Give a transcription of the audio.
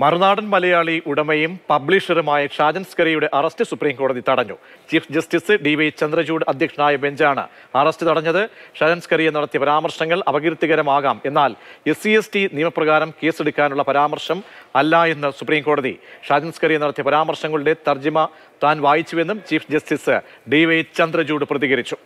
മറുനാടൻ മലയാളി ഉടമയും പബ്ലിഷറുമായ ഷാജൻ സ്കറിയുടെ അറസ്റ്റ് സുപ്രീം കോടതി തടഞ്ഞു. Chief justice D Y Chandrachud അധ്യക്ഷനായ ബെഞ്ചാണ് അറസ്റ്റ് തടഞ്ഞത്. ഷാജൻ സ്കറിയെ നടത്തിയ പരാമർശങ്ങൾ അപകീർത്തികരമാകാം. എന്നാൽ എസ് സി എസ് ടി നിയമപ്രകാരം കേസെടുക്കാനുള്ള പരാമർശം അല്ല എന്ന് സുപ്രീം കോടതി. ഷാജൻ സ്കറിയെ നടത്തിയ പരാമർശങ്ങളുടെ തർജിമ താൻ വായിച്ചുവെന്നും chief justice D Y Chandrachud പ്രതികരിച്ചു.